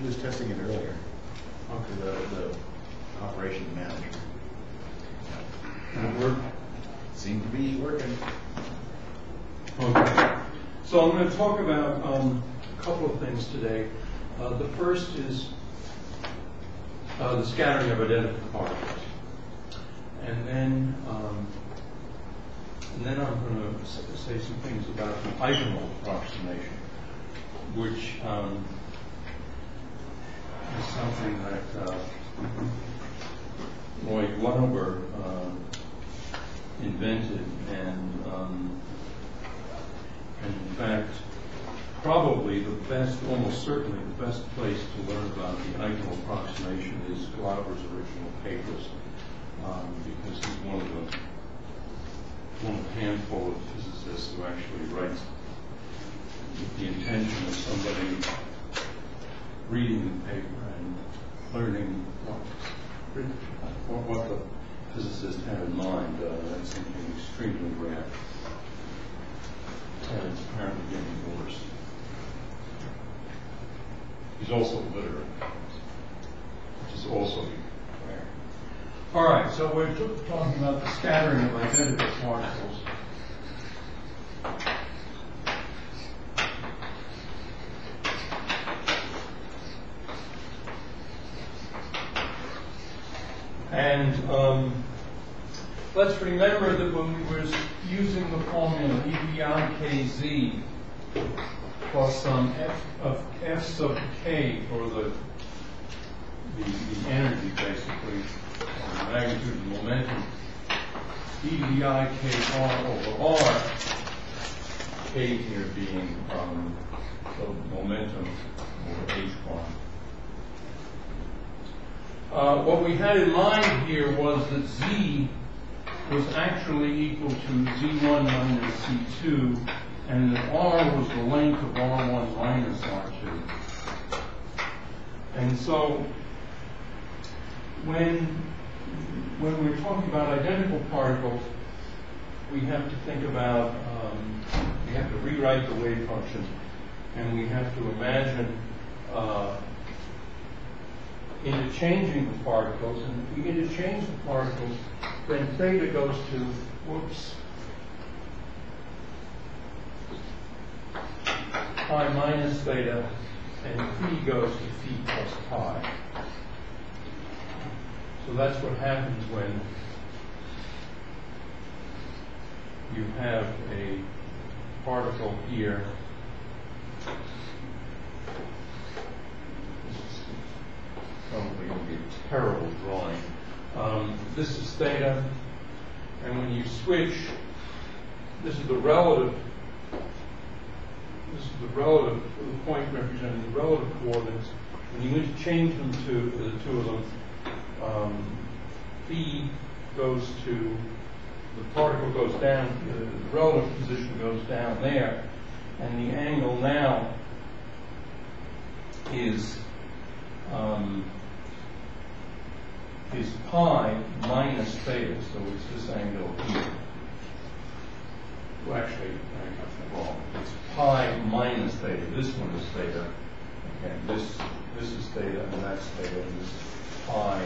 He was testing it earlier. Okay. The, the operation manager. And it worked? Seemed to be working. Okay. So I'm going to talk about um, a couple of things today. Uh, the first is uh, the scattering of identical particles. And then, um, and then I'm going to say some things about the eikonal approximation, which um, is something that uh, Lloyd uh, invented and um, and in fact, probably the best, almost certainly the best place to learn about the eikonal approximation is Glauber's original papers, um, because he's one of the one of a handful of physicists who actually writes with the intention of somebody reading the paper and learning what, the physicist had in mind. Uh, that's something extremely rare and it's apparently getting worse. He's also literate, which is also rare. All right, so we're talking about the scattering of identical particles. And um, let's remember that when we were using the formula EBIKZ plus some f of f sub k for the the, the energy basically, the magnitude of momentum, EBIKR over R, k here being um, the momentum over h bar. What we had in mind here was that z was actually equal to z1 minus z2, and that r was the length of r1 minus r2. And so when, when we're talking about identical particles, we have to think about, um, we have to rewrite the wave function, and we have to imagine uh, interchanging the particles. And if we interchange the particles, then theta goes to, whoops, pi minus theta, and phi goes to phi plus pi. So that's what happens when you have a particle here. This is probably going to be a terrible drawing. Um, this is theta, and when you switch, this is the relative. This is the relative the point representing the relative coordinates. When you interchange them to the two of them, um, phi goes to the particle goes down, the relative position goes down there, and the angle now is um, is pi minus theta, so it's this angle here. Well, actually, I got that wrong. It's pi minus theta. This one is theta. Okay, this this is theta, and that's theta, and this is pi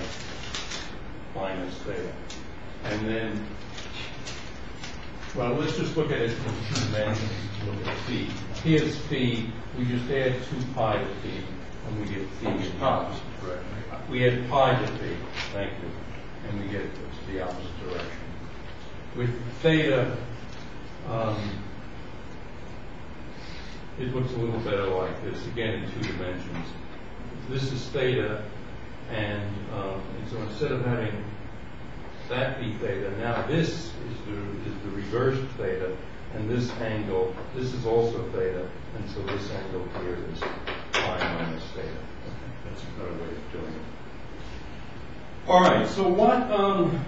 minus theta. And then, well, let's just look at it in two dimensions. Look at phi. Here's phi. We just add two pi to phi, and we get phi in pi. Correct we had pi to phi, thank you, and we get the opposite direction. With theta, um, it looks a little better like this, again in two dimensions. This is theta, and, um, and so instead of having that be theta, now this is the, is the reversed theta, and this angle, this is also theta, and so this angle here is pi minus theta. That's a better way of doing it. All right, so what, um,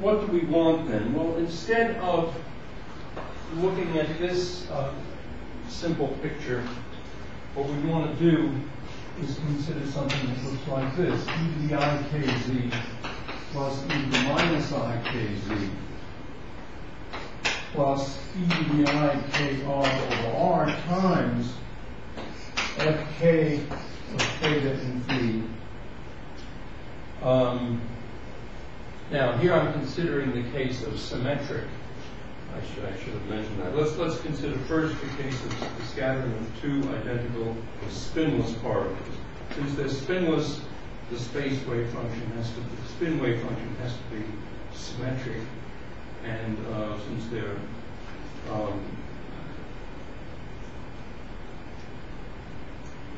what do we want then? Well, instead of looking at this uh, simple picture, what we want to do is consider something that looks like this. e to the i kz plus e to the minus i kz plus e to the i kr over r times fk of theta in phi. Um, now, here I'm considering the case of symmetric. I should, have mentioned that. Let's, consider first the case of the scattering of two identical spinless particles. Since they're spinless, the space wave function has to, the spin wave function has to be symmetric. And uh, since they're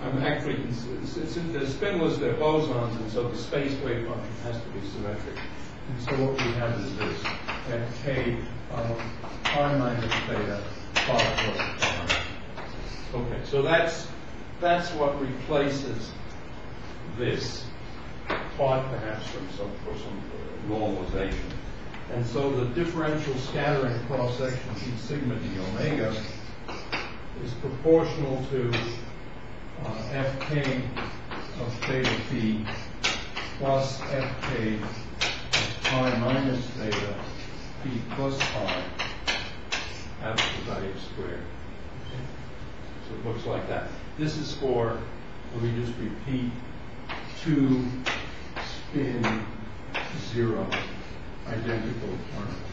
um, actually, since they're spinless, they're bosons, and so the space wave function has to be symmetric. And so what we have is this, f k of pi minus theta phi plus. Okay, so that's, that's what replaces this, apart perhaps from some, for some normalization. And so the differential scattering cross-section d sigma d omega is proportional to Uh, fk of theta phi plus fk of pi minus theta phi plus phi absolute value squared. So it looks like that. This is for, let me just repeat, two spin zero identical terms.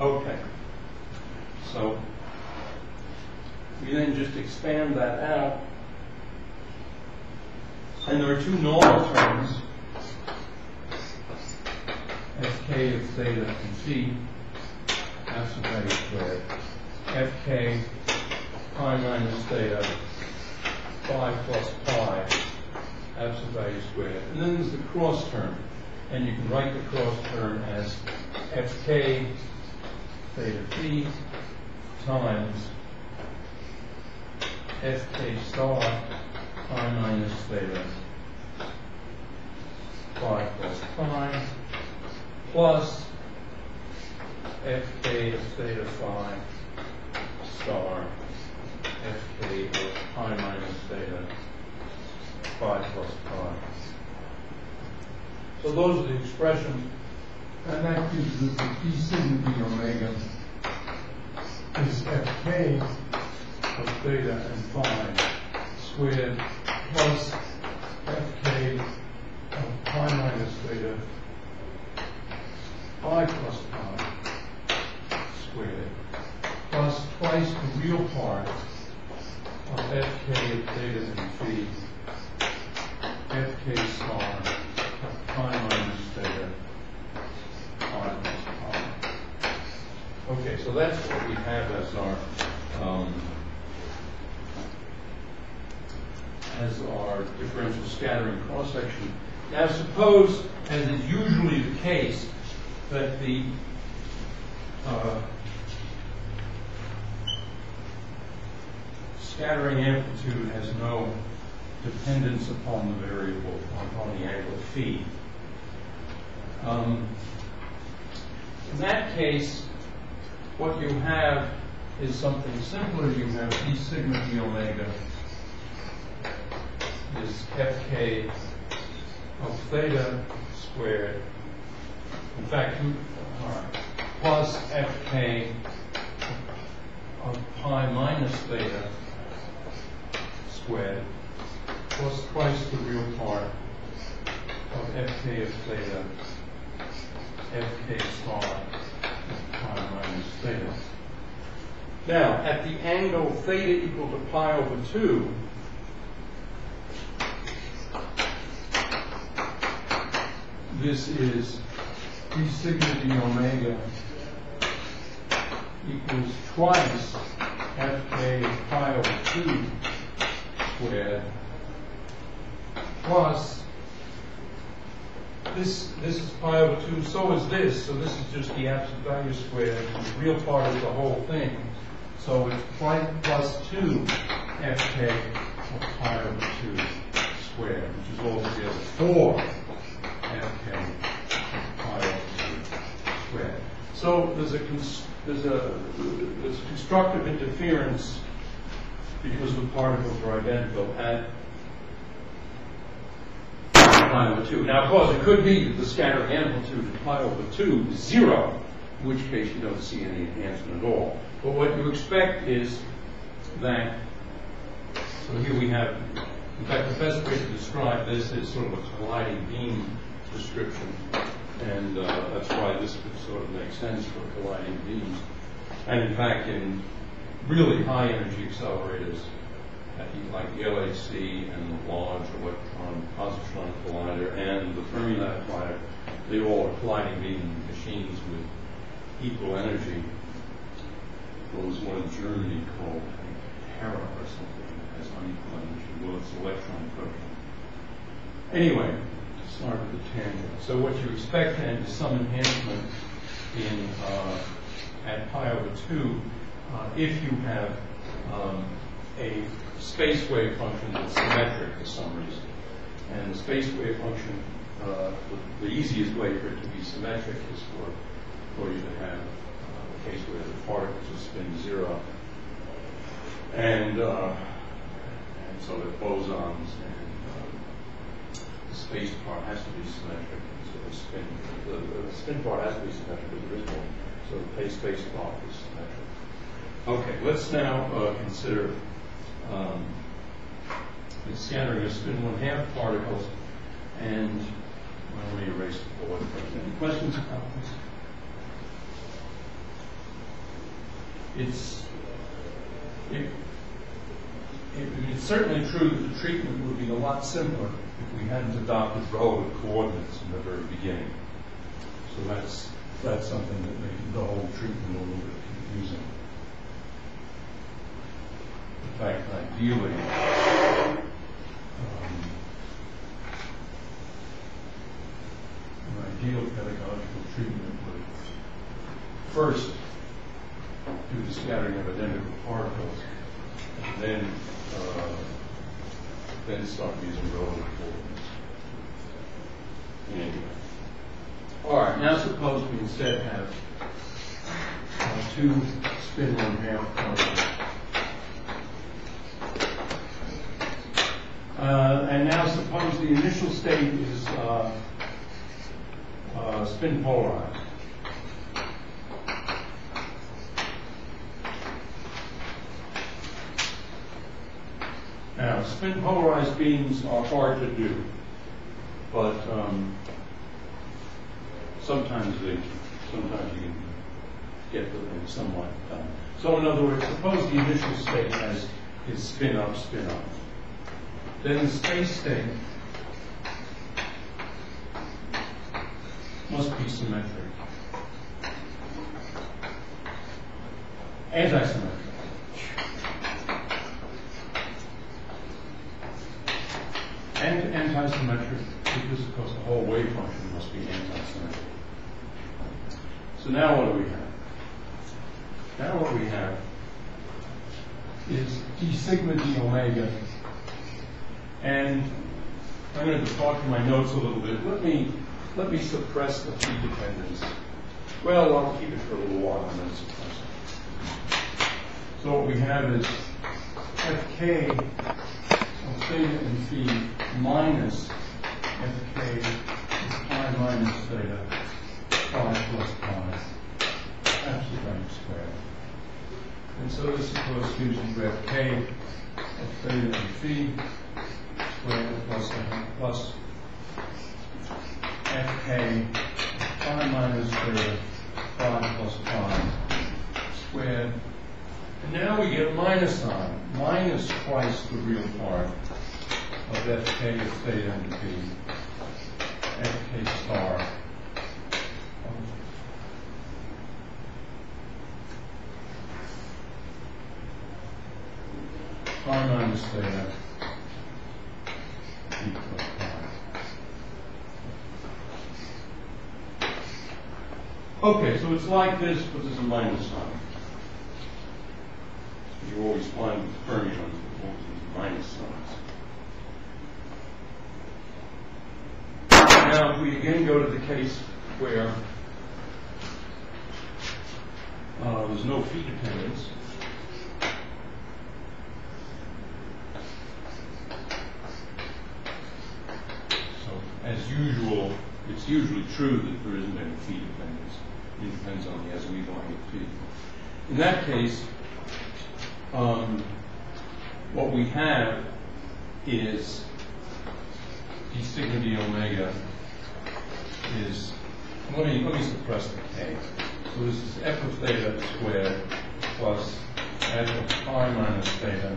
Okay. So we then just expand that out. And there are two normal terms, sk of theta and absolute value squared, fk pi minus theta, phi plus pi, absolute value squared. And then there's the cross term. And you can write the cross term as fk theta phi times fk star pi minus theta phi plus pi plus fk theta phi star fk of pi minus theta phi plus pi. So those are the expressions And that gives us the d sigma omega. Is fk of theta and phi squared plus fk of pi minus theta phi plus pi squared plus twice the real part of fk of theta and phi fk star of pi minus theta phi plus pi. Okay, so that's what we have as our, um, as our differential scattering cross-section. Now suppose, as is usually the case, that the, uh, scattering amplitude has no dependence upon the variable, upon the angle phi. Um, in that case, what you have is something simpler. You have d sigma d omega is fk of theta squared. In fact, plus fk of pi minus theta squared plus twice the real part of fk of theta fk star of pi minus theta. Now, at the angle theta equal to pi over 2, this is d sigma d omega equals twice fk pi over 2 squared plus this, this is pi over 2, so is this, so this is just the absolute value squared, the real part is the whole thing. So it's pi plus 2 fk of pi over 2 squared, which is all altogether 4 fk of pi over 2 squared. So there's a, there's a, there's constructive interference because the particles are identical at 2. Now, of course, it could be that the scattering amplitude pi over 2 is zero, in which case you don't see any enhancement at all. But what you expect is that, so here we have, in fact, the best way to describe this is sort of a colliding beam description, and uh, that's why this sort of make sense for colliding beams. And in fact, in really high energy accelerators, like the LHC and the Large Electron Positron Collider and the Fermilab Collider, they all are colliding beam machines with equal energy. There was one in Germany called Hera or something, has unequal energy. Well, it's electron proton. Anyway, to start with the tangent. So what you expect then is some enhancement in uh, at pi over 2 uh, if you have um, a space wave function that's symmetric for some reason. And the space wave function, uh, the, the easiest way for it to be symmetric is for, for you to have uh, a case where the particles are spin zero. And, uh, and so the bosons and uh, the space part has to be symmetric. So the spin, the, the spin part has to be symmetric with there is original. So the space part is symmetric. Okay, let's now uh, consider Um, the scattering of spin one half particles. And let me erase the board. Any questions about this? It's it, it, it's certainly true that the treatment would be a lot simpler if we hadn't adopted relative coordinates in the very beginning. So that's that's something that made the whole treatment a little bit confusing. In fact, ideally, um, an ideal pedagogical treatment would first do the scattering of identical particles, and then uh, then start using relative coordinates. Anyway. All right, now suppose we instead have uh, two spin one half particles. And now suppose the initial state is uh, uh, spin polarized. Now, spin polarized beams are hard to do, but um, sometimes they, sometimes you can get them somewhat done. So in other words, suppose the initial state has is spin up, spin up. Then the space state must be symmetric. Anti-symmetric. And anti-symmetric because, of course, the whole wave function must be anti-symmetric. So now what do we have? Now what we have is d sigma d omega. And I'm going to talk to my notes a little bit. Let me let me suppress the phi dependence. Well, I'll keep it for a little while and then suppress it. So what we have is fk of theta and phi minus fk is pi minus theta pi plus pi absolute squared. And so this corresponds to have k of theta and phi squared plus plus fk pi minus theta pi plus pi squared. And now we get a minus sign, minus twice the real part of fk of theta and phi, fk star pi minus theta equals pi. Okay, so it's like this, but there's a minus sign. You always find with fermions with minus signs. Now, if we again go to the case where uh, there's no phi dependence, So, as usual, it's usually true that there isn't any phi dependence. Depends on the volume P. In that case, um, what we have is d sigma d omega is, let me, let me suppress the k. So this is f of theta squared plus f of pi minus theta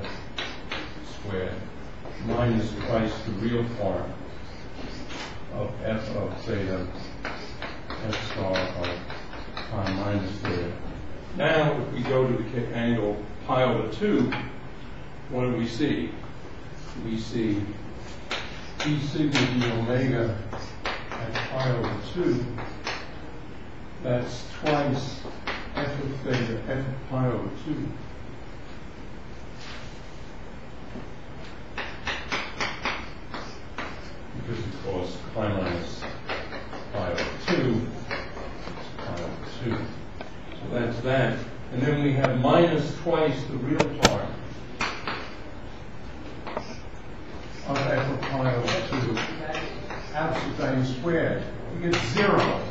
squared minus twice the real part of f of theta f star of pi minus theta. Now, if we go to the angle pi over 2, what do we see? We see d sigma d omega at pi over 2. That's twice f of theta, f of pi over 2. Because of course pi minus pi over 2 pi over 2. So that's that. And then we have minus twice the real part of f of pi over 2 absolute value squared. We get zero.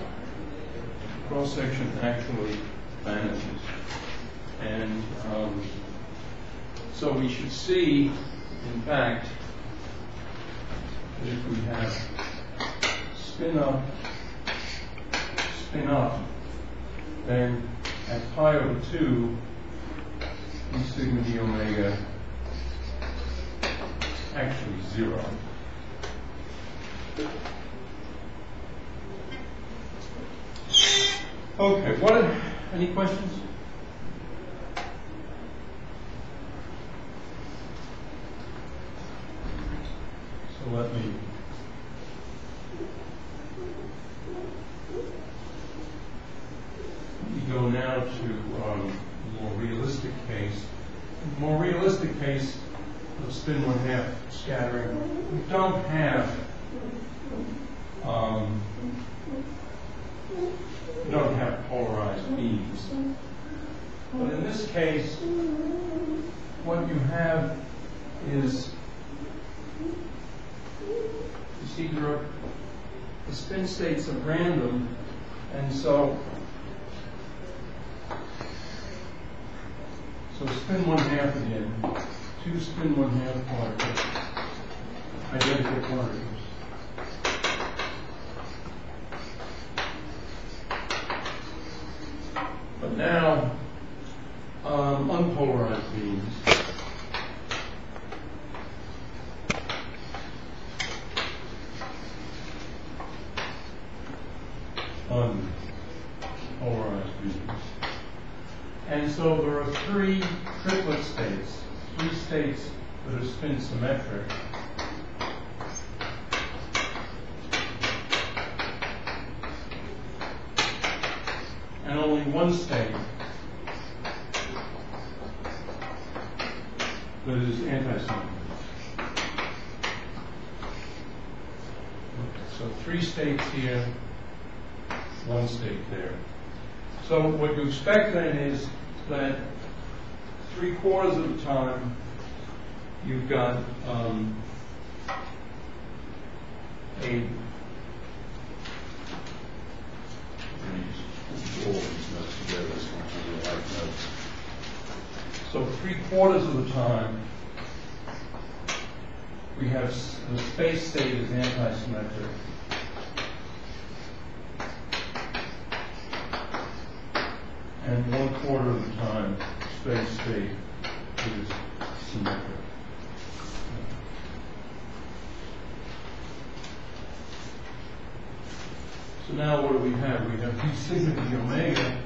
Cross section actually vanishes. And um, so we should see, one state that is antisymmetric. So three states here, one state there. So what you expect then is that three quarters of the time you've got um, a All these notes together, this one's really like notes. Quarters of the time, we have the space state is antisymmetric. And one quarter of the time, space state is symmetric. So now what do we have? We have d sigma d omega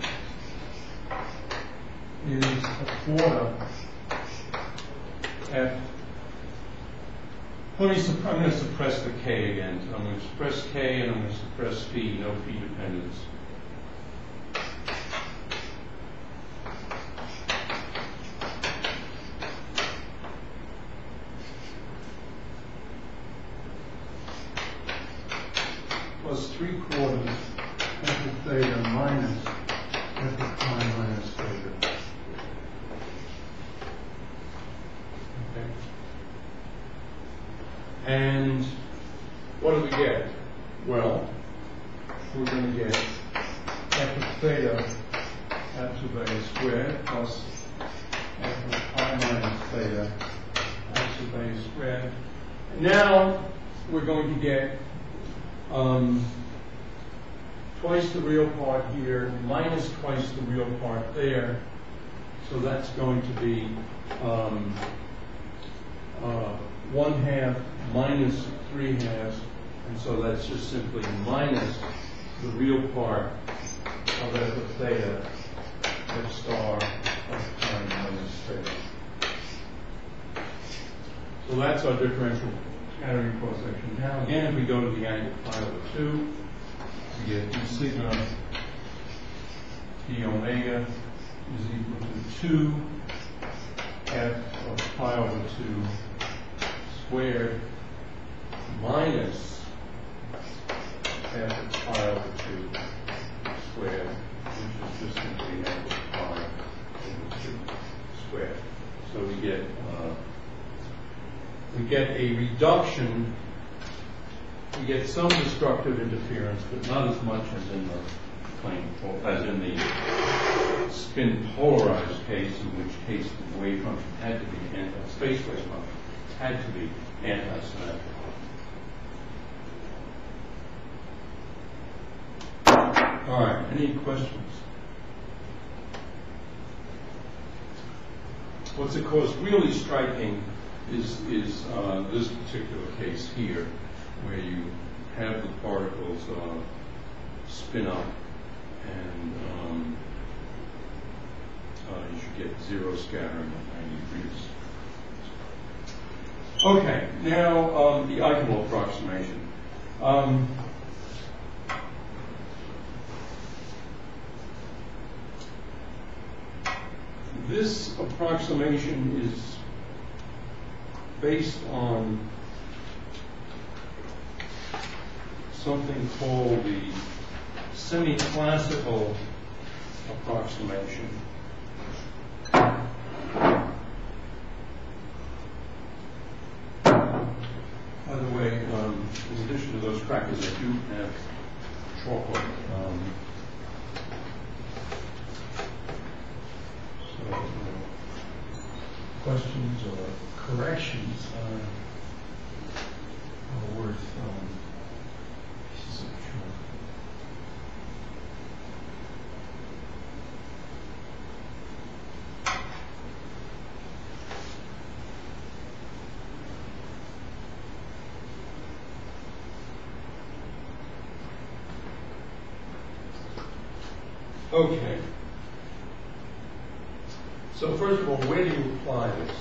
is a quarter f. Let me, I'm going to suppress the k again. I'm going to suppress k and I'm going to suppress phi, no phi dependence. Plus three quarters f of theta minus f of pi minus theta. Okay. And what do we get? Well, we're going to get f of theta absolute value squared plus f of pi minus theta absolute value squared. Now, we're going to get, um, twice the real part here, minus twice the real part there. So that's going to be, um, uh, one half minus three halves, and so that's just simply minus the real part of f of theta, f star of pi minus theta. So that's our differential scattering cross section. Now, again, if we go to the angle pi over two, we get d sigma d omega is equal to two f of pi over two squared minus f pi over two squared, which is just simply of pi over two squared. So we get, uh, we get a reduction, we get some destructive interference, but not as much as in the plane, as in the spin polarized case, in which case the wave function had to be, anti- space wave function had to be anti-symmetrical. All right, any questions? What's of course really striking is, is uh, this particular case here, where you have the particles spin up and um, uh, you should get zero scattering at 90 degrees. Okay, now um, the eikonal approximation. This approximation is based on something called the semi-classical approximation. By the way, um, in addition to those crackers, I do have chocolate. Um, so, uh, questions or corrections are, worth pieces of chocolate. Okay. So first of all, where do you apply this?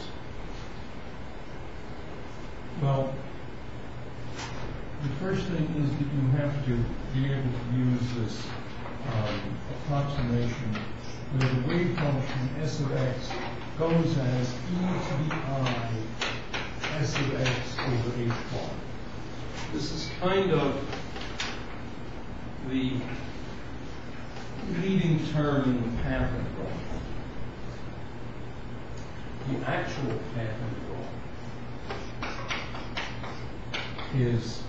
Well, the first thing is that you have to be able to use this um, approximation where the wave function s of x goes as e to the i s of x over h bar. This is kind of the leading term in the path integral. The actual path integral is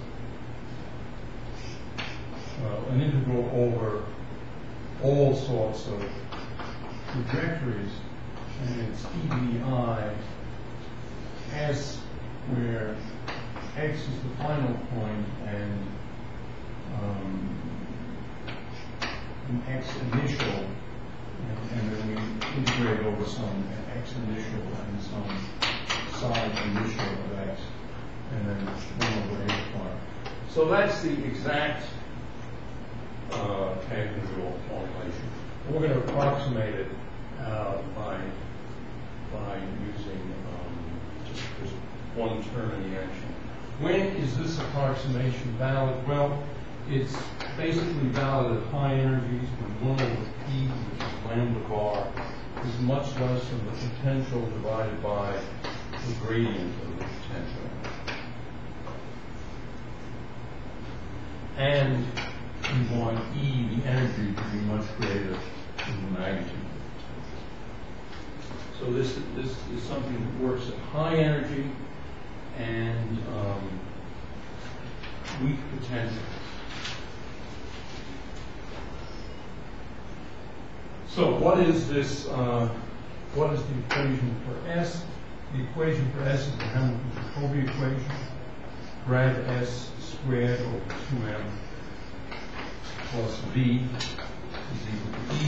well, an integral over all sorts of trajectories, and it's e to the i s where x is the final point and um, an x initial, and, and then we integrate over some x initial and some side initial of x, and then one over h bar. So that's the exact uh, technical formulation. We're going to approximate it uh, by using um, just, just one term in the action. When is this approximation valid? Well, it's basically valid at high energies when 1 over p, which is lambda bar, is much less than the potential divided by the gradient of the potential. And we want E, the energy, to be much greater than the magnitude. So this, this is something that works at high energy and um, weak potential. So what is this, uh, what is the equation for S? The equation for S is the Hamilton-Jacobi equation. Grad S squared over two M plus V is equal to E,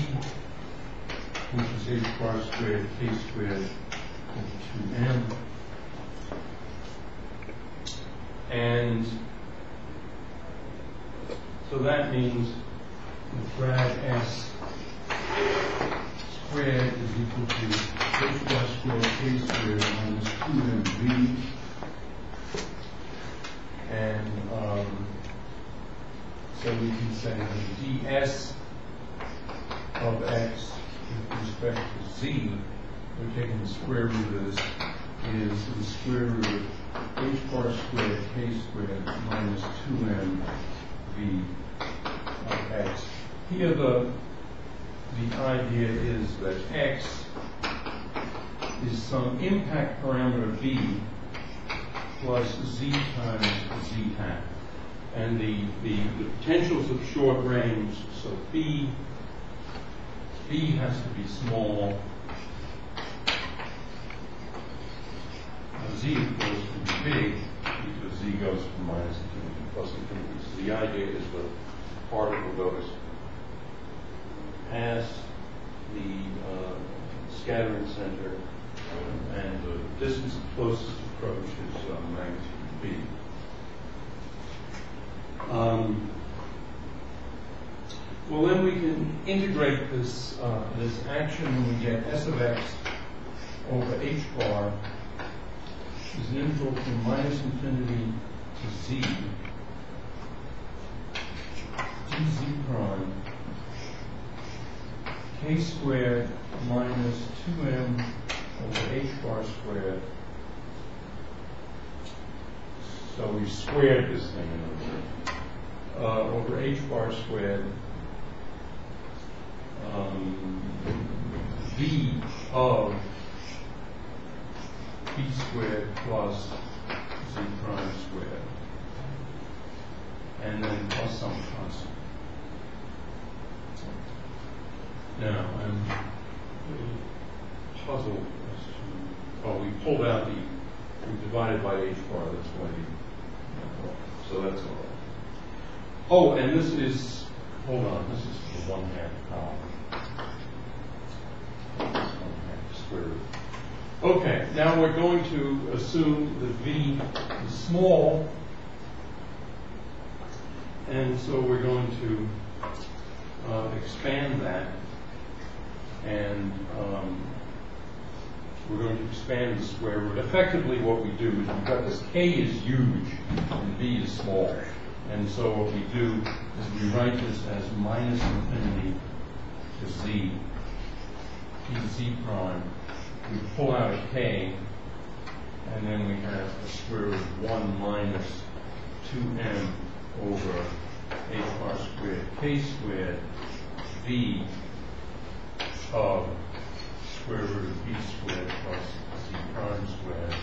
which is H bar squared K squared over two M. And so that means the grad S squared is equal to h bar squared k squared minus 2mv. And um, so we can say the ds of x with respect to z, we're taking the square root of this, is the square root of h bar squared k squared minus 2m here the, the idea is that X is some impact parameter B plus Z times Z hat. And the, the, the potentials of short range, so B, B has to be small. Now Z goes to be big because Z goes from minus infinity to plus infinity. The idea is the particle goes past the uh, scattering center, uh, and the distance closest approach is uh, magnitude b. Um, well, then we can integrate this uh, this action, and we get s of x over h bar is an integral from minus infinity to z dz prime k squared minus 2m over h bar squared. So we squared this thing in words. Uh, over h bar squared um, v of b squared plus z prime squared. And then plus some constant. Now, um, I'm really puzzled as to, oh, we pulled out the, we divided by h bar, that's why the, so that's all right. Oh, and this is, hold on, this is the one half column. One half square root. Okay, now we're going to assume that v is small, and so we're going to expand that, and um, we're going to expand the square root. Effectively, what we do is we've got this k is huge and v is small, and so what we do is we write this as minus infinity to z, to z prime. We pull out a k, and then we have the square root of 1 minus 2m over h bar squared k squared v of square root of b squared plus c prime squared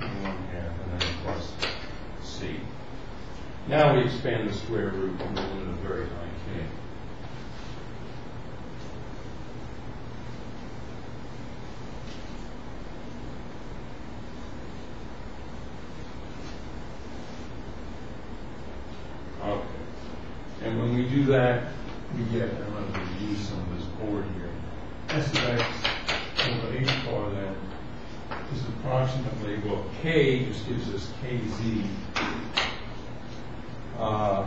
in one half and then plus c. Now we expand the square root and we're limit of very high k. Okay. And when we that, we get, I'm going to use some of this board here. S of x over h bar then is approximately, well, k just gives us kz uh,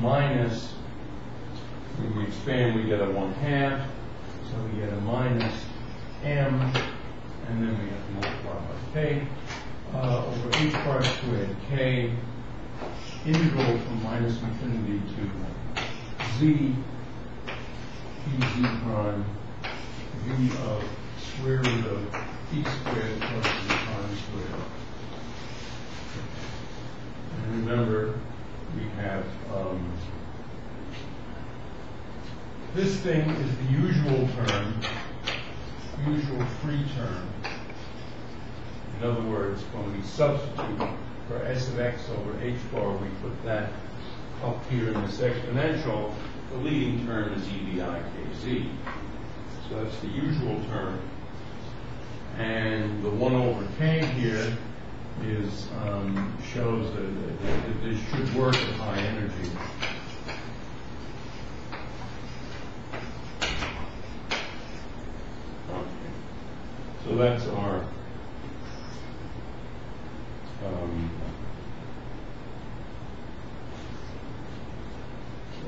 minus, when we expand, we get a one half, so we get a minus m, and then we have to multiply by k, uh, over h bar squared k, integral from minus infinity to z, pz prime, v of square root of p squared plus z prime squared. And remember, we have, um, this thing is the usual term, usual free term. In other words, when we substitute for s of x over h bar, we put that up here in this exponential, the leading term is EVIKZ. So that's the usual term. And the one over K here is, um, shows that, that that this should work at high energy. Okay. So that's our, um,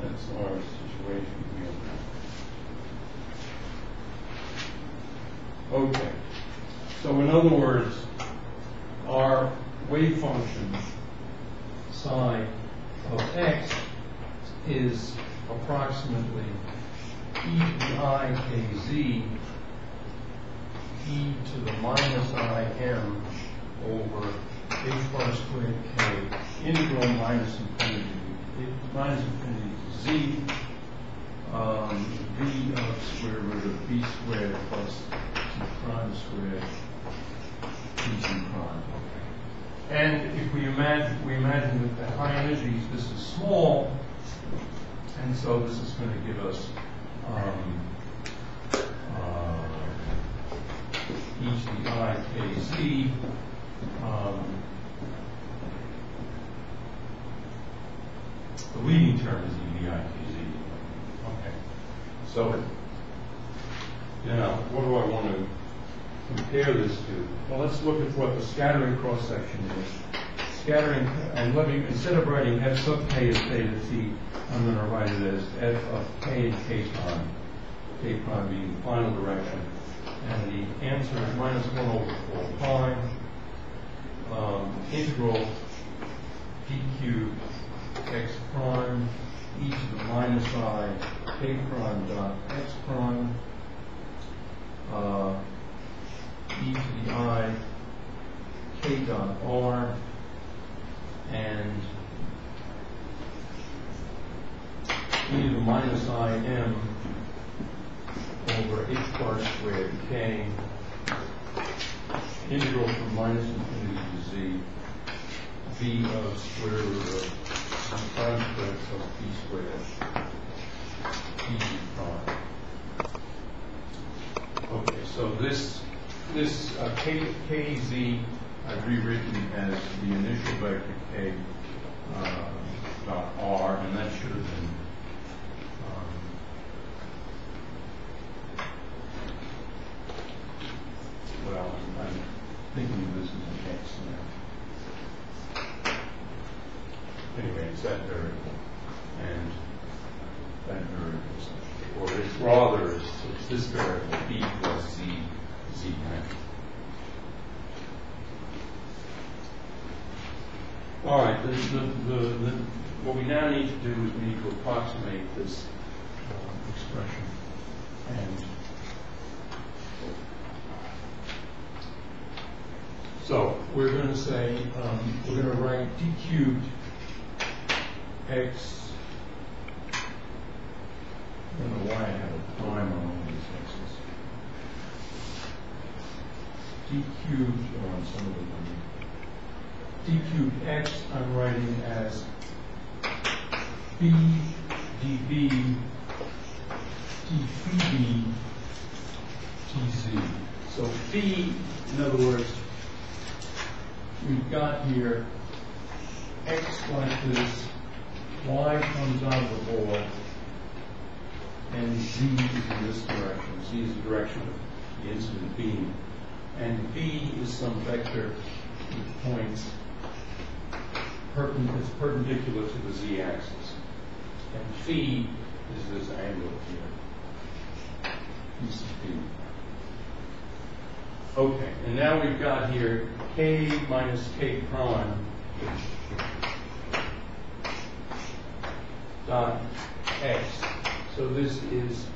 that's our situation here. Okay, so in other words, our wave function psi of x is approximately e to the i k z e to the minus i m over h bar squared k integral minus infinity, minus infinity to z um, v of square root of b squared plus t prime squared And if we imagine, we imagine that the high energies, this is small, and so this is going to give us um, uh, e to the i k z. Um, the leading term is e to the i k z. Okay. So, now, what do I want to compare this to? Well, let's look at what the scattering cross-section is. Scattering, and let me, instead of writing f sub k as theta t, I'm going to write it as f of k and k prime. K prime being the final direction. And the answer is minus 1 over 4 pi. Um, integral cubed x prime e to the minus i k prime dot x prime uh, e to the i k dot r and e to the minus i m over h bar squared k integral from minus infinity to z v of square root of prime squared plus b squared d prime. Okay, so this, this uh, K, KZ, I've rewritten as the initial vector K uh, dot R, and that should have been um, well, I'm- thinking of this as an X now. Anyway, it's that variable, and that variable, or it's rather, it's it's this variable, b plus z, hat. All right, what we now need to do is we need to approximate this uh, expression. And so we're going to say, um, we're going to write d cubed x I don't know why I have a prime on all these x's. D cubed, or on some of them, d cubed x I'm writing as b db d phi b tz. So phi, in other words, we've got here x like this, y comes out of the ball, and z is in this direction. Z is the direction of the incident beam. And B is some vector with points perpendicular to the z-axis. And phi is this angle here. Piece of phi. Okay, and now we've got here k minus k prime dot x. So this is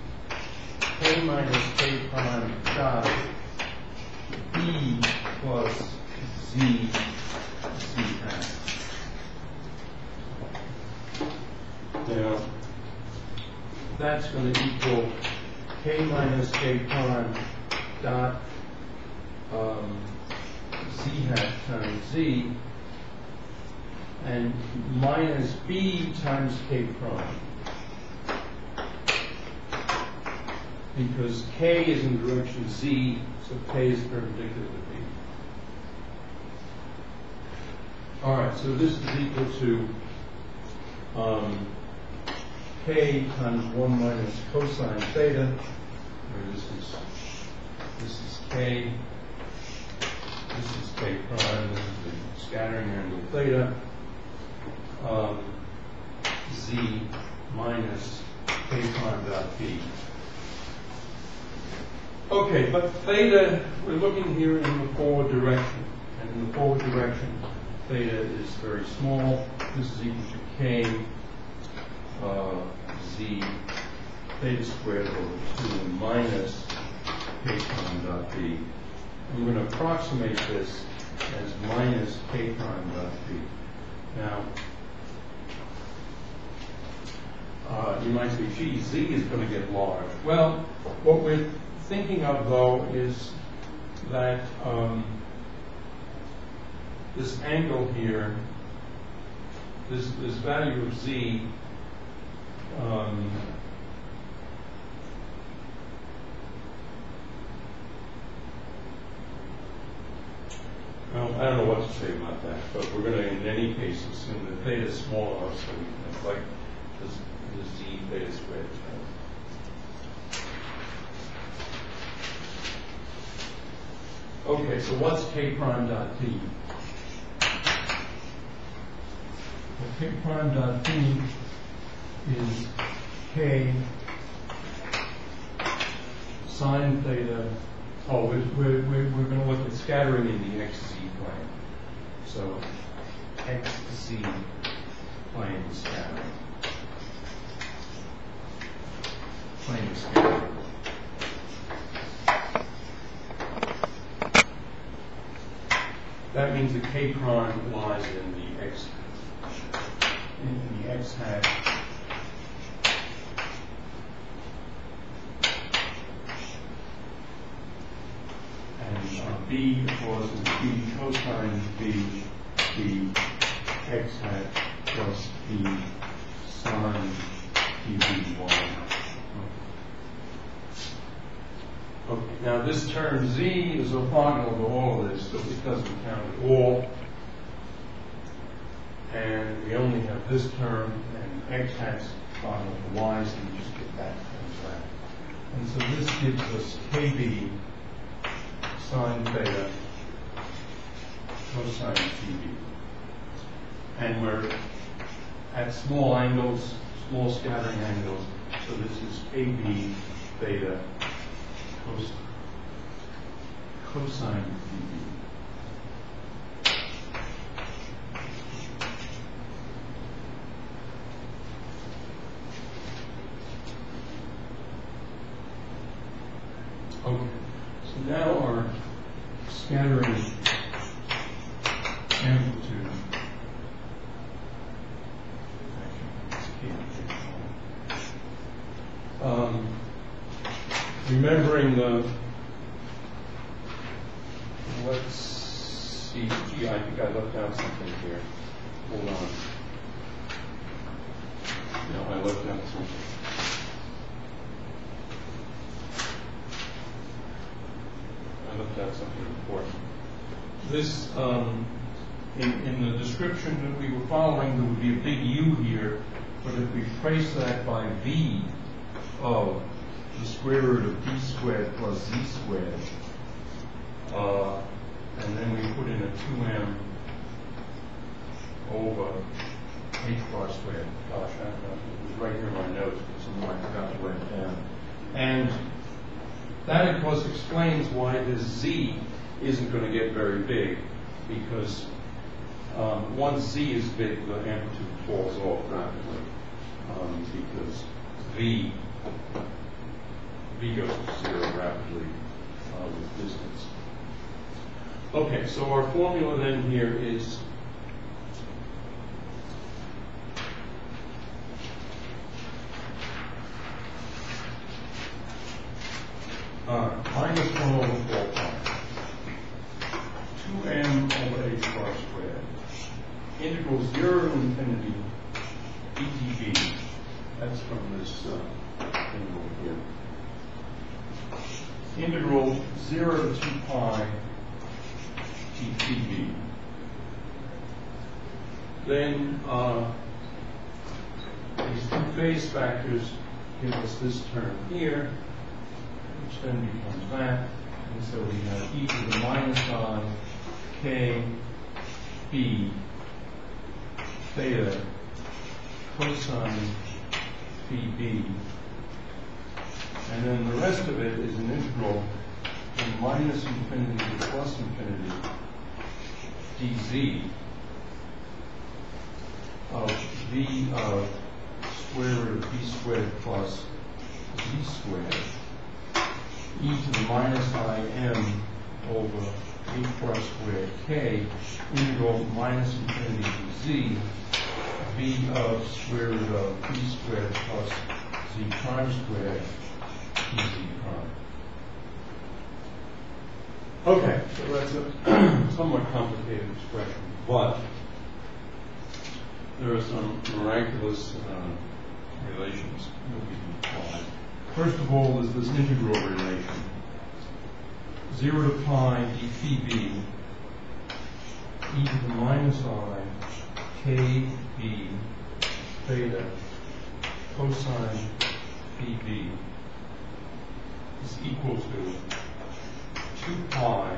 k minus k prime dot b plus z hat. Now, that's going to equal k minus k prime dot um, z hat times z and minus b times k prime. Because k is in the direction z, so k is perpendicular to b. All right, so this is equal to um, k times 1 minus cosine theta, where this is, this is k, this is k prime, this is the scattering angle theta, um, z minus k prime dot b. Okay, but theta, we're looking here in the forward direction, and in the forward direction, theta is very small. This is equal to k uh, z theta squared over 2 minus k prime dot b. I'm going to approximate this as minus k prime dot b. Now, uh, you might say, gee, z is going to get large. Well, what we're thinking of, though, is that um, this angle here, this, this value of z, um, well, I don't know what to say about that, but we're going to, in any case, assume that theta is small enough so we can, like, this, this z theta squared. Okay, so what's k prime dot t? Well, k prime dot t is k sine theta. Oh, we're, we're, we're, we're going to look at scattering in the xz plane. So xz plane scattering. Plane scattering. That means the k prime lies in the x in the x hat. And uh, b, of course, is b cosine b, b x hat plus b sine dby. Okay, now this term z is orthogonal to all of this, so it doesn't count at all. And we only have this term, and x hat's orthogonal to y, so we just get that times that. And so this gives us kb sine theta cosine tb. And we're at small angles, small scattering angles, so this is kb theta cos cosine dB. Okay, so now our scattering amplitude. Um, remembering the, let's see, gee, I think I left out something here. Hold on. No, I left out something. I left out something important. This, um, in, in the description that we were following, there would be a big U here, but if we trace that by V of the square root of b squared plus z squared, uh, and then we put in a 2m over h bar squared. Gosh, I, it was right here in my notes, but somehow I forgot to write it down. And that, of course, explains why this z isn't going to get very big, because um, once z is big, the amplitude falls off rapidly, um, because v v goes to zero rapidly uh, with distance. Okay, so our formula then here is uh, minus 1 over 4 pi, 2m over h bar squared, integral 0 integral zero to two pi dpb. Then, uh, these two phase factors give us this term here, which then becomes that. And so we have e to the minus k b theta cosine pb. And then the rest of it is an integral from minus infinity to plus infinity dz of v of square root of b squared plus z squared e to the minus i m over h bar squared k integral minus infinity to z v of square root of b squared plus z prime squared dz prime. Okay, so that's a somewhat complicated expression, but there are some miraculous uh, relations that we can apply. First of all, is this integral relation. 0 to pi dpb e to the minus i kb theta cosine pb is equal to 2 pi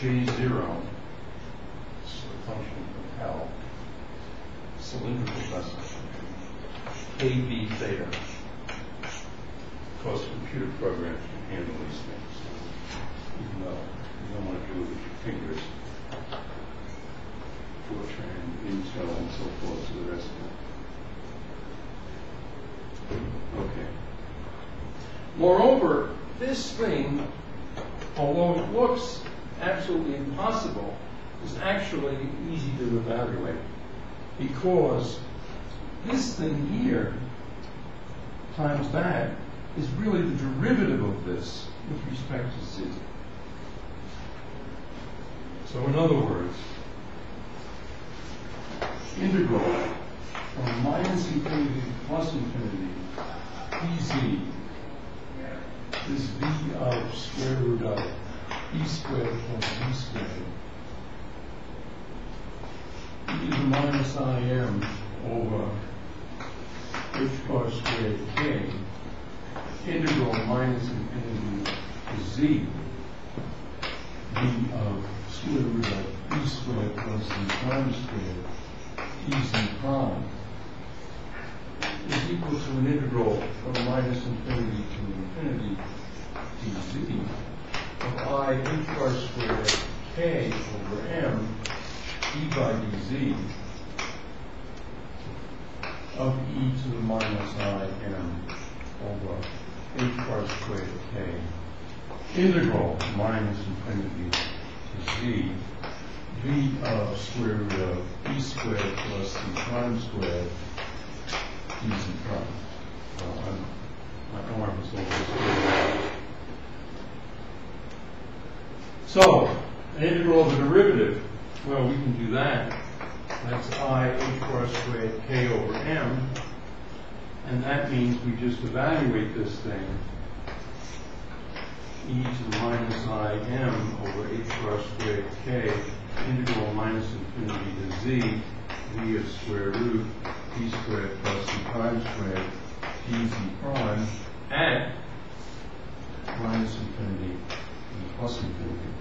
j0 it's a function of L. Cylindrical Bessel kb theta of course computer programs can handle these things even though you don't want to do it with your fingers Fortran, Intel, and so forth to the rest of it. Okay. Moreover, this thing, although it looks absolutely impossible, is actually easy to evaluate because this thing here times that is really the derivative of this with respect to z. So in other words, integral from minus infinity to plus infinity dz is v of square root of e squared plus z squared e to the minus im over h bar squared k integral minus infinity to z v of square root of e squared plus z prime squared dz prime is equal to an integral from minus infinity to infinity dz of i h bar squared k over m d by dz of e to the minus i m over h bar squared k integral minus infinity to z v of square root of e squared plus c prime squared dz prime. Well, my arm is over So, an integral of a derivative, well, we can do that. That's i h squared k over m. And that means we just evaluate this thing e to the minus i m over h squared k integral minus infinity to z v of square root p squared plus c prime squared dz prime at minus infinity and plus infinity.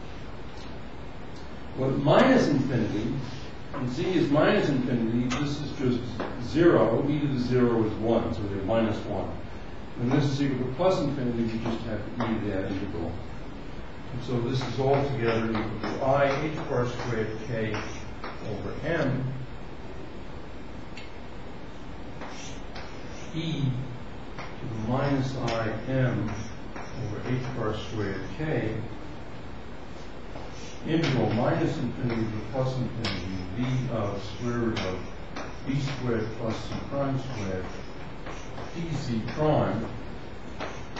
Well, minus infinity, z is minus infinity, this is just zero, e to the zero is one, so we have minus one. When this is equal to plus infinity, we just have e to that integral. And so this is all together equal to i h bar squared k over m e to the minus i m over h bar squared k integral minus infinity to plus infinity v of square root of b squared plus c prime squared dz prime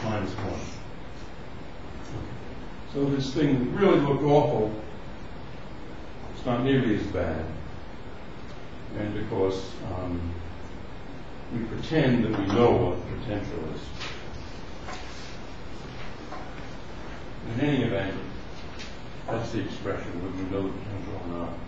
minus 1. So this thing really looked awful. It's not nearly as bad. And of course, um, we pretend that we know what the potential is. In any event, that's the expression, whether we know the potential or not.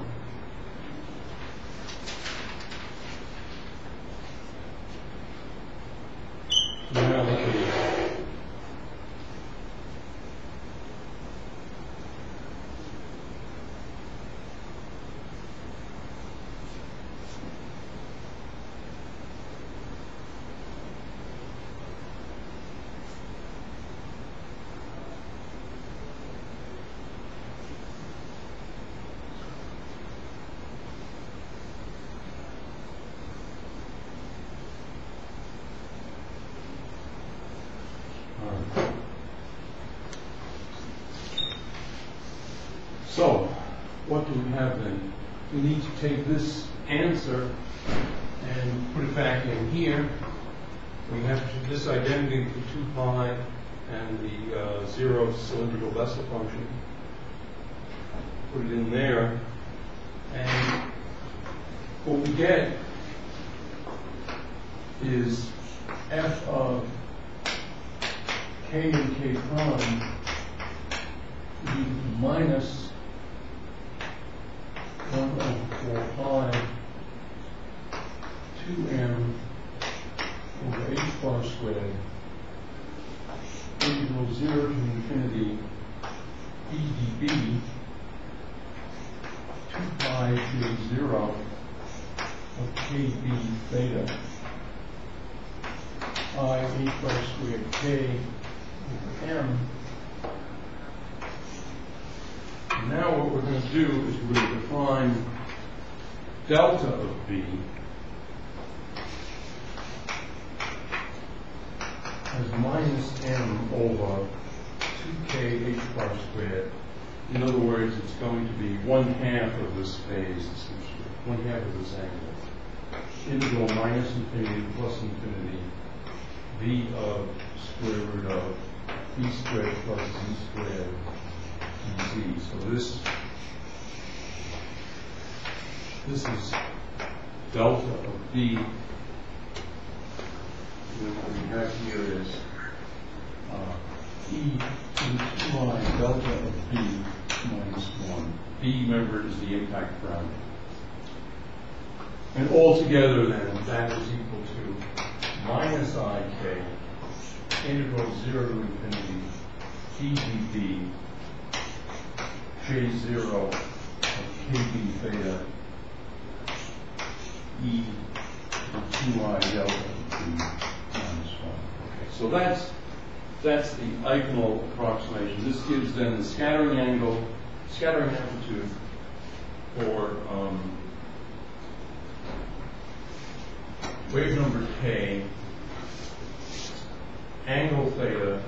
Now, let me Alright. So, do we? Need to take this answer and put it back in here. We have to- this identity for two pi and the uh, zero cylindrical Bessel function. Put it in there. And what we get is f of k and k prime e minus one over four pi two m over h bar squared equals zero to infinity e db two pi to zero of kb theta i h bar squared k over m. Now what we're going to do is we're going to define delta of b as minus m over 2k h bar squared. In other words, it's going to be one half of this phase, essentially, one half of this angle. Integral minus infinity plus infinity v of square root of b squared plus z squared dz. So this, this is b. What we have here is uh, e to the 2i delta of b minus 1. b, remember, is the impact parameter. And altogether then, that is equal to minus ik integral 0 to infinity t db j 0 of kb theta e 2i delta b minus 1. Okay, so that's, that's the eikonal approximation. This gives then the scattering angle, scattering amplitude for um, wave number k, angle theta.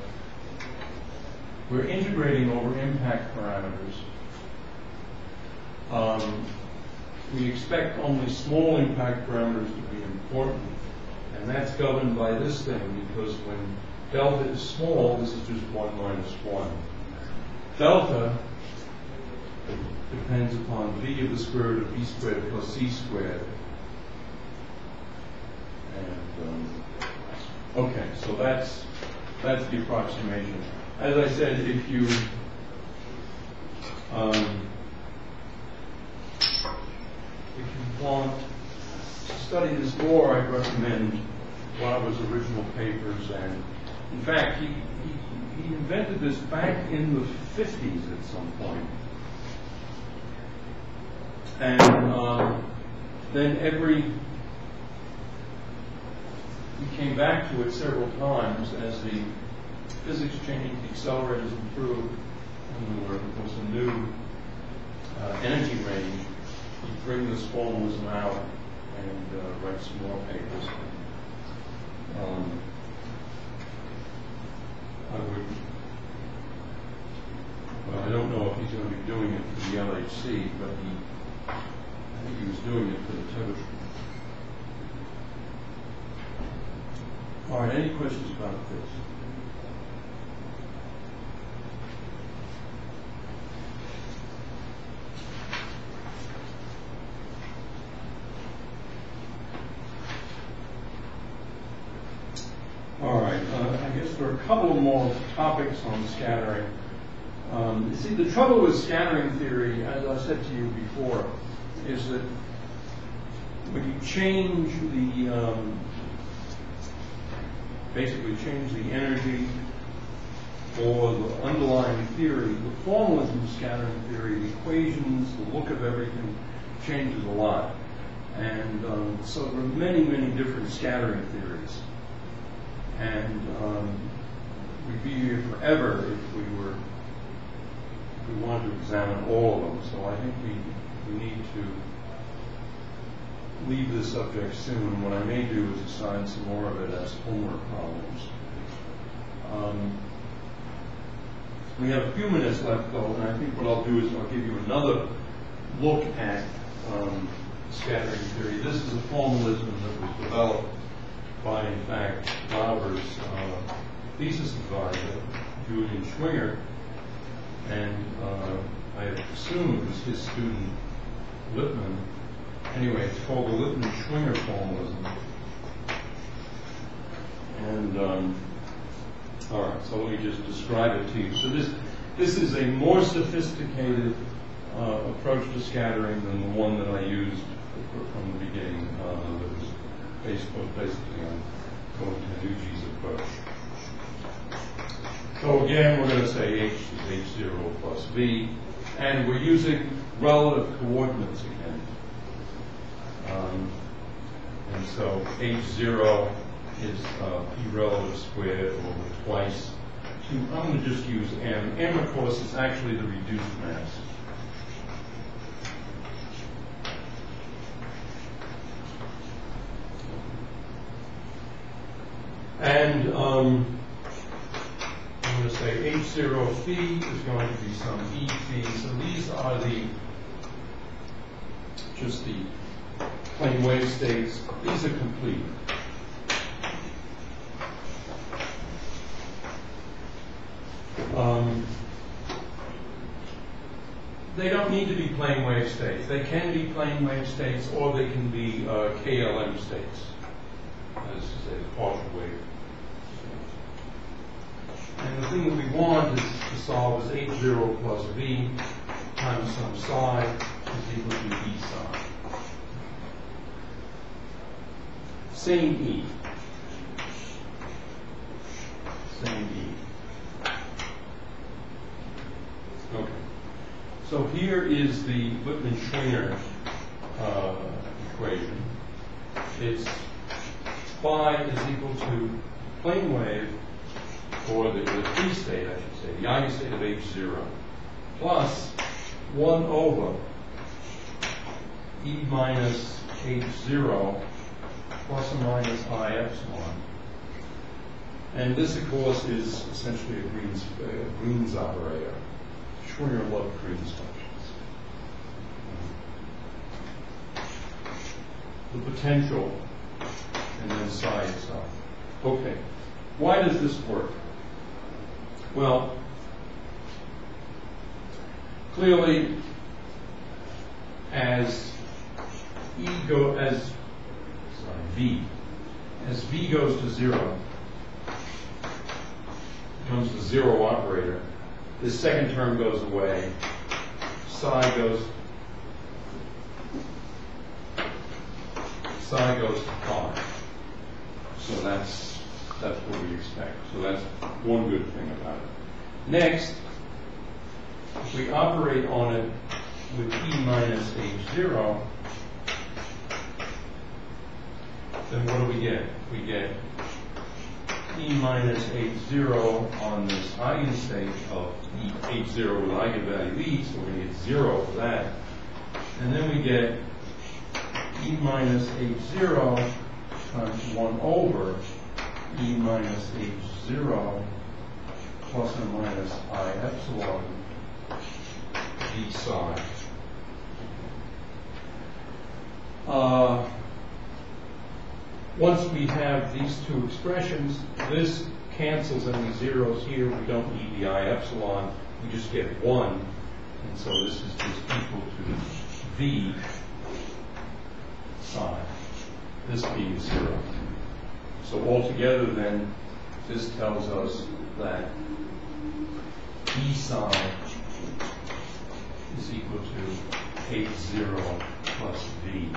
We're integrating over impact parameters. Um, we expect only small impact parameters to be important, and that's governed by this thing, because when delta is small, this is just 1 minus 1. Delta depends upon v of the square root of b squared plus c squared. And, um, okay, so that's, that's the approximation. As I said, if you, um, if you want study this more, I'd recommend Robert's original papers. And in fact, he, he, he invented this back in the 50s at some point. And um, then every, he came back to it several times as the physics changed, the accelerators improved, and there was a new uh, energy range. He'd bring this formalism out and uh, write some more papers. Um, I would, well, I don't know if he's going to be doing it for the LHC, but he, I think he was doing it for the Tevatron. All right, any questions about this? All right, uh, I guess for a couple more topics on scattering. Um, see, the trouble with scattering theory, as I said to you before, is that when you change the, um, basically change the energy or the underlying theory, the formalism of scattering theory, the equations, the look of everything changes a lot. And um, so there are many, many different scattering theories. And um, we'd be here forever if we were, if we wanted to examine all of them. So I think we, we need to leave this subject soon. What I may do is assign some more of it as homework problems. Um, we have a few minutes left, though, and I think what I'll do is I'll give you another look at um, scattering theory. This is a formalism that was developed by, in fact, Glauber's uh, thesis advisor, Julian Schwinger, and uh, I assume it was his student, Lippmann. Anyway, it's called the Lippmann-Schwinger formalism. And um, all right, so let me just describe it to you. So this, this is a more sophisticated uh, approach to scattering than the one that I used from the beginning, uh, that was based basically on Cohen-Tannoudji's approach. So again, we're going to say h is h0 plus v, and we're using relative coordinates again. Um, and so h0 is uh, p relative squared over twice. I'm going to just use m. m, of course, is actually the reduced mass. And um, say h0 phi is going to be some e phi. So these are the just the plane wave states. These are complete. Um, they don't need to be plane wave states. They can be plane wave states, or they can be uh, KLM states, as a partial wave. Thing that we want is to solve is h0 plus v times some psi is equal to e psi. Same e. Same e. Okay. So here is the Lippmann-Schwinger uh, equation. It's phi is equal to plane wave, or the, the free state, I should say, the eigenstate of h0, plus 1 over e minus h0 plus or minus i epsilon. And this, of course, is essentially a Green's, uh, Green's operator. Schwinger loved Green's functions. The potential, and then psi itself. Okay. Why does this work? Well, clearly, as E go as sorry, V, as V goes to zero, becomes the zero operator. This second term goes away. Psi goes psi goes to pi. So that's that's what we expect. So that's one good thing about it. Next, if we operate on it with E minus H0, then what do we get? We get E minus H0 on this eigenstate of E H0 with eigenvalue E, so we're going to get 0 for that. And then we get E minus H0 times 1 over E minus H0 plus or minus I epsilon d psi. Uh, once we have these two expressions, this cancels any zeros here. We don't need the I epsilon. We just get 1. And so this is just equal to V psi, this being 0. So altogether then, this tells us that E psi is equal to H zero plus V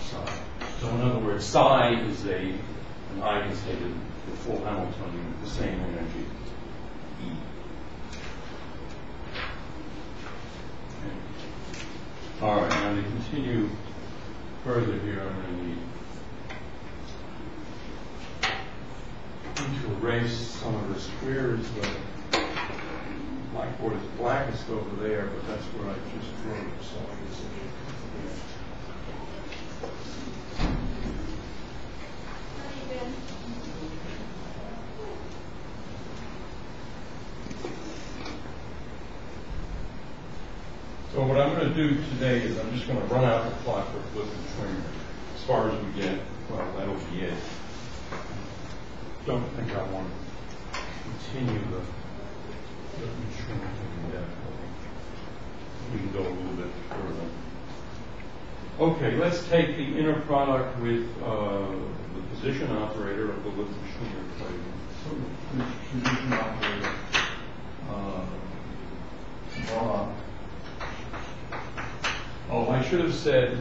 psi. So in other words, psi is a, an eigenstate of the full Hamiltonian, the same energy, E. Okay. All right, now to continue further here, I'm going to need to erase some of the squares. The blackboard is blackest over there, but that's where I just wrote, so I guess it- So what I'm going to do today is I'm just going to run out the clock for Lippmann-Schwinger. As far as we get, well, that'll be it. Don't think I want to continue the Lippmann-Schwinger thing. We can go a little bit further. Okay, let's take the inner product with uh, the position operator of the and Schwinger equation. So the position operator, uh, Oh, I should have said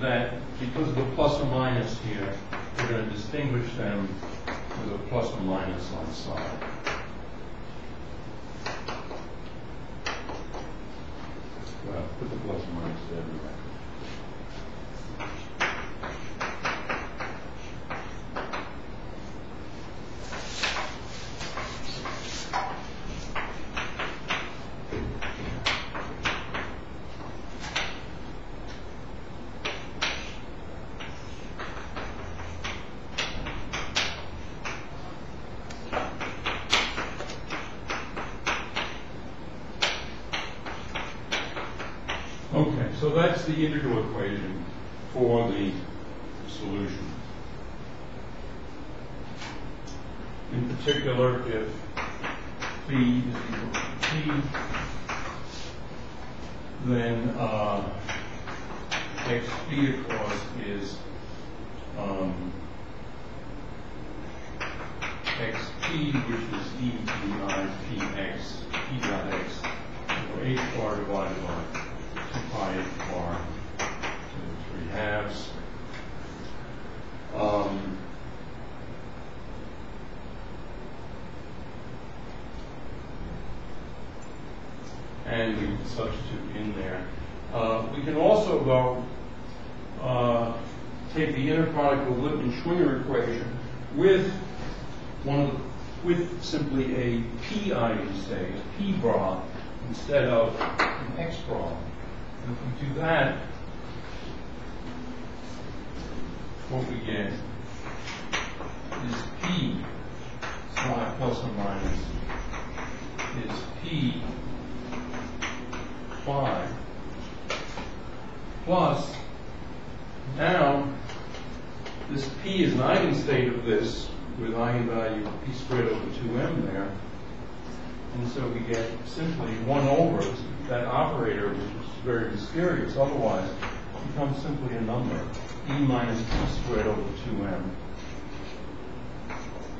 that because of the plus or minus here, we're going to distinguish them with a plus or minus on side. Well, put the plus or minus everywhere.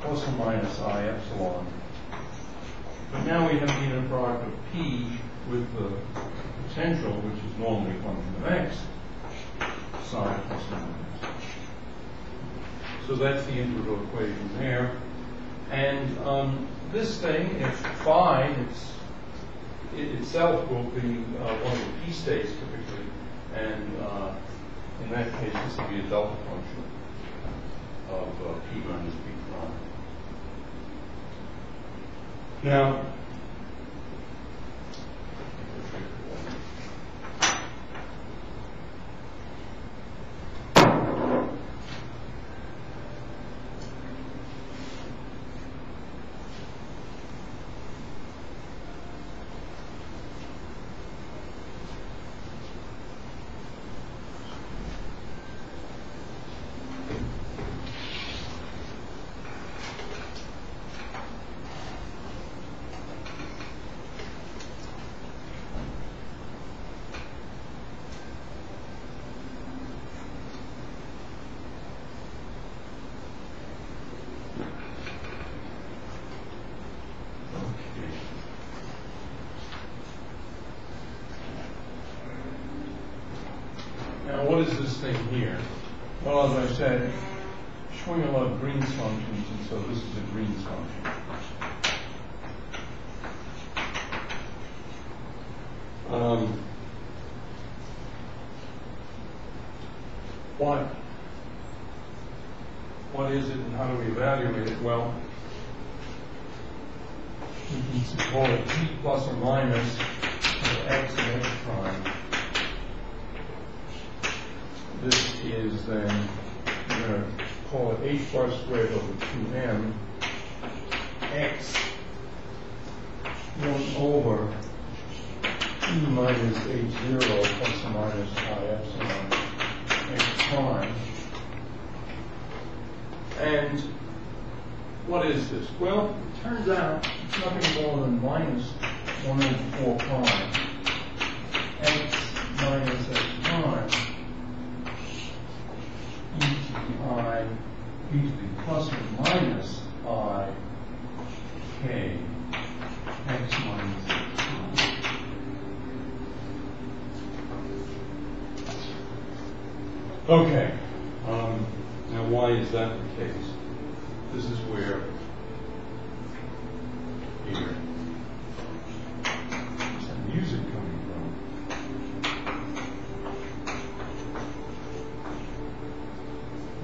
Plus or minus i epsilon. But now we have the inner product of p with the potential, which is normally a function of x, psi plus or minus. So that's the integral equation there. And um, this thing, if phi, it's, it itself will be uh, one of the p states typically, and uh, in that case, this will be a delta function of uh, p minus p prime. Now, we can call it t plus or minus of x and x prime. This is then, we're going to call it h bar squared over 2m, x 1 over e minus h zero plus or minus i epsilon x prime. And what is this? Well, it turns out it's nothing more than minus one over four prime x minus x prime e to the i e to the plus or minus i k x minus x prime. Okay, um, now why is that the case? This is where, here, there's some music coming from.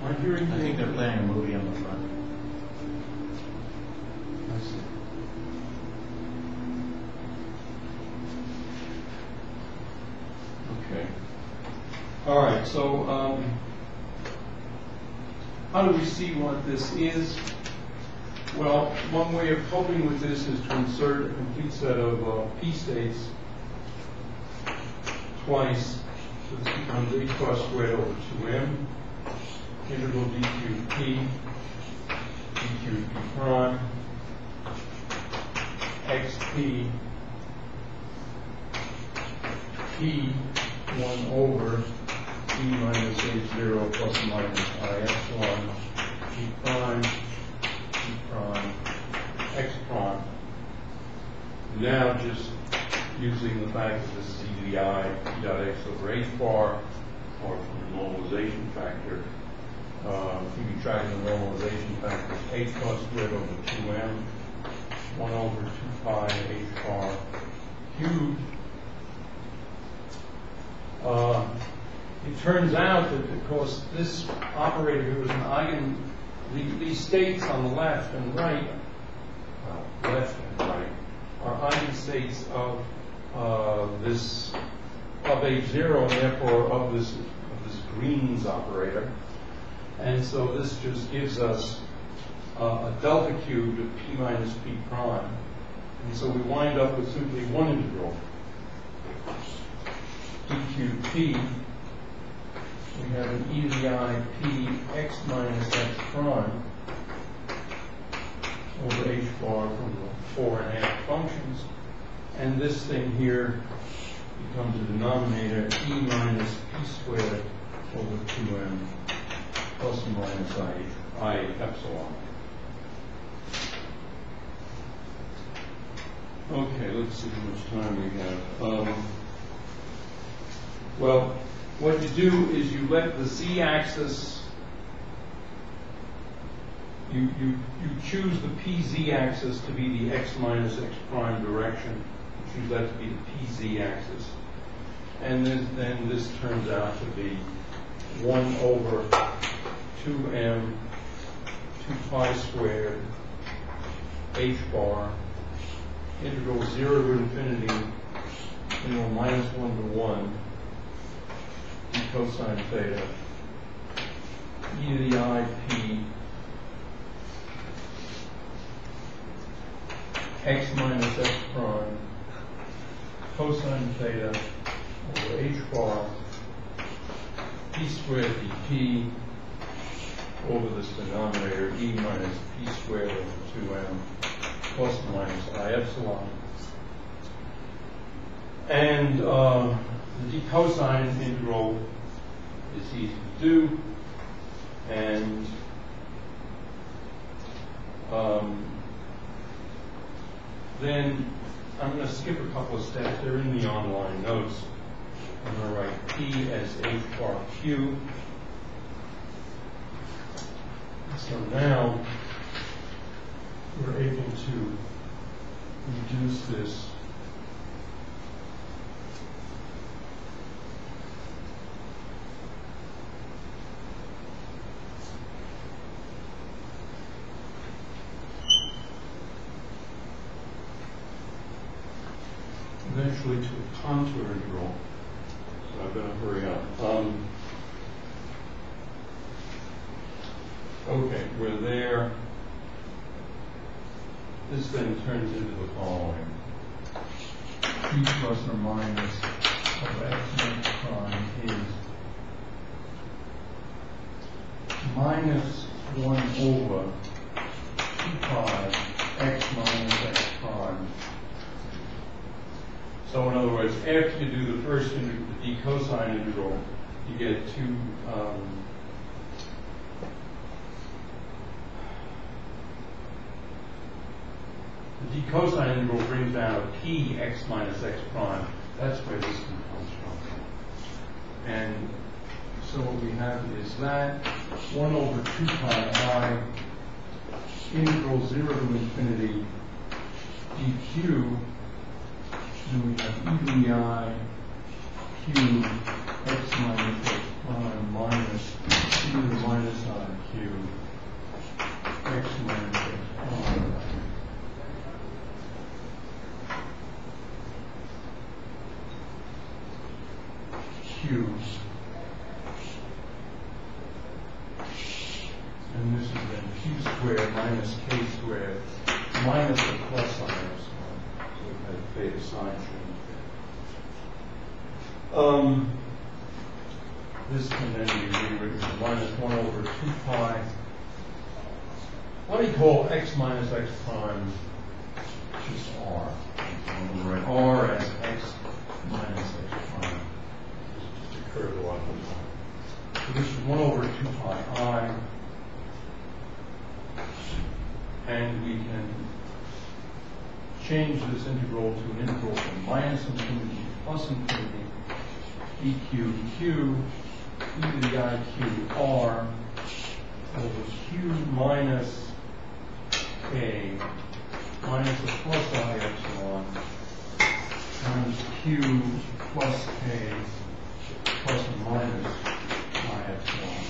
Am I hearing? I think they're playing a movie on the front. I see. Okay. All right, so, um, how do we see what this is? Well, one way of coping with this is to insert a complete set of uh, p states twice. So this becomes h bar squared over 2m, integral dq p, dq p prime, xp p 1 over e minus h 0 plus or minus i epsilon p prime p prime x prime. Now just using the fact that this is e to the i p dot x over h bar or from the normalization factor, uh, keeping track of the normalization factor, h bar squared over 2m 1 over 2 pi h bar cubed. Uh, It turns out that because this operator here is an eigen, the- these states on the left and right, left and right, are eigenstates of uh, this, of H0 and therefore of this, of this Green's operator. And so this just gives us uh, a delta cubed of p minus p prime. And so we wind up with simply one integral. dqp, we have an e to the i p x minus x prime over h bar from the four and a half functions. And this thing here becomes a denominator e minus p squared over 2m plus or minus i, i epsilon. Okay, let's see how much time we have. Um, well, what you do is you let the z-axis, you, you, you choose the pz axis to be the x minus x prime direction. You choose that to be the pz axis. And then, then this turns out to be 1 over 2m, 2 pi squared, h bar, integral 0 to infinity, integral minus 1 to 1, d cosine theta, e to the i p, x minus x prime, cosine theta over h bar, p squared dp over this denominator, e minus p squared over 2m plus minus i epsilon. And uh, the d cosine integral is easy to do. And um, then I'm going to skip a couple of steps. They're in the online notes. I'm going to write P as H bar Q. So now, we're able to reduce this eventually to a contour integral. So I've got to hurry up. Um, okay, we're there. This then turns into the following. P plus or minus of x x prime is minus one over two pi x minus x prime. So in other words, after you do the first integral, the d cosine integral, you get two, um, the d cosine integral brings down a p x minus x prime. That's where this one comes from. And so what we have is that one over two pi i integral zero to infinity dq then we have e to the i q x minus x minus the minus i q x minus x prime. Q. And this is then q squared minus k squared minus the plus sign epsilon. So we have theta sign change there. Um, this can then be rewritten as minus one over two pi. What do you call x minus x prime? Just r. I'm going to write r as x minus x prime. Just occurred a lot of time. So this is one over two pi i. And we can change this integral to an integral from minus infinity to plus infinity, dq q, e to the i q r over q minus k minus the plus i epsilon times q plus k plus or minus i epsilon.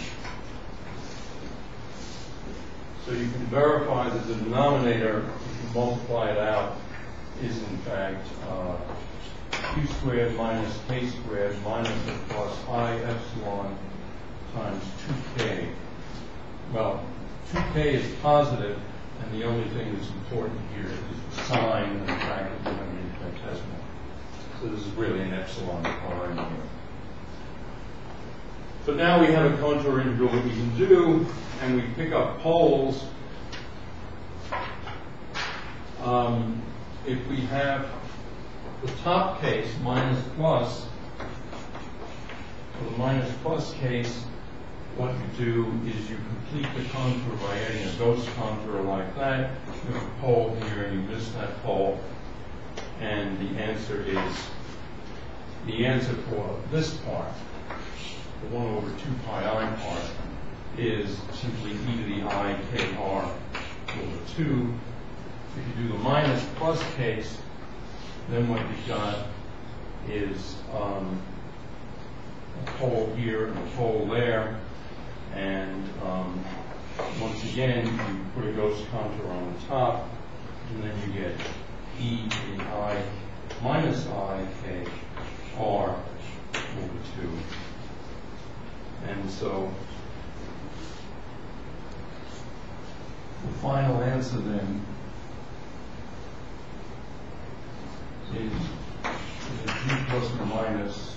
So you can verify that the denominator, if you multiply it out, is in fact uh, q squared minus k squared minus the plus i epsilon times 2k. Well, 2k is positive, and the only thing that's important here is the sign and the fact that going to be infinitesimal. So this is really an epsilon prime here. But now we have a contour integral that we can do, and we pick up poles. Um, if we have the top case minus plus, or the minus plus case, what you do is you complete the contour by adding a ghost contour like that. You have a pole here, and you miss that pole, and the answer is the answer for this part the 1 over 2 pi i part is simply e to the i k r over 2. If you do the minus plus case, then what you've got is um, a pole here and a pole there. And um, once again, you put a ghost contour on the top, and then you get e the i minus i k r over 2. And so the final answer then is is g plus or minus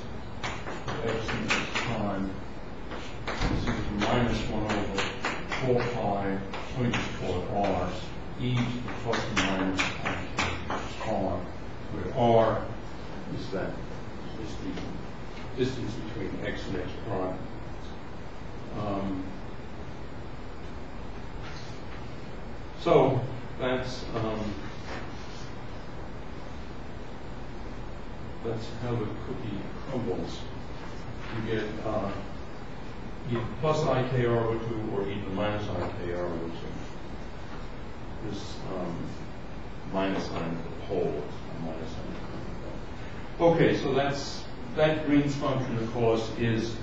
x in x prime is minus 1 over 4 pi, call it r, e to the plus or minus r, where r is that, is the distance between x and x prime. Um, so that's um, that's how the cookie crumbles. You get, uh, either plus IKR over two or even minus IKR over two. This, um, minus sign the pole, minus sign. Okay, so that's, that Green's function, of course, is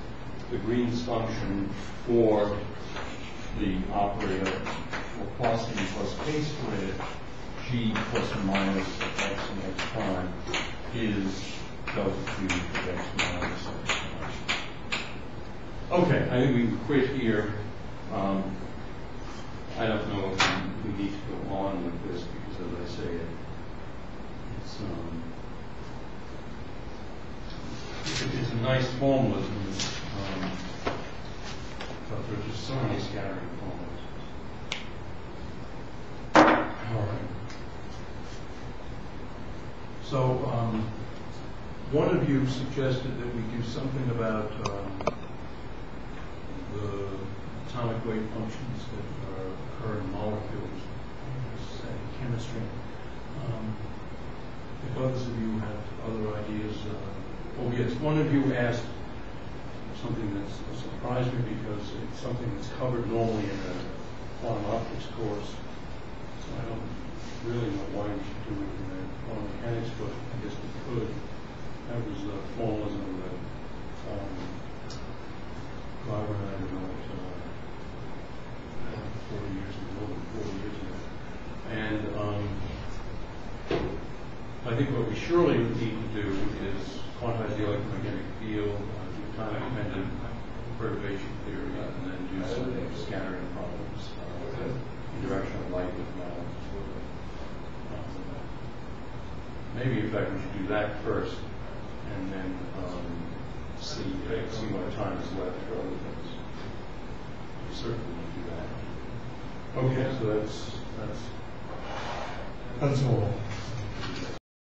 the Green's function for the operator for plus and plus k squared, g plus or minus x and x prime is delta q x minus x. Okay, I think we can quit here. Um, I don't know if we need to go on with this because as I say, it, it's, um, a- nice formalism. um, But there are just so many scattering formulas. All right. So, um, one of you suggested that we do something about, um, the atomic weight functions that are, occur in molecules, say, chemistry. Um, If others of you have other ideas, uh, oh yes, one of you asked something that surprised me because it's something that's covered normally in a quantum optics course. So I don't really know why we should do it in the quantum mechanics, but I guess we could. That was the formalism that, um, Glauber and I developed, uh, forty years ago, more than forty years ago. And, um, I think what we surely need to do is quantize the electromagnetic field, uh, do time-dependent perturbation theory, and then do some scattering problems, uh, interaction of light with matter. Um, Maybe in fact we should do that first, and then um, see, what time is left for other things. We certainly do that. Okay, so that's, that's, That's all.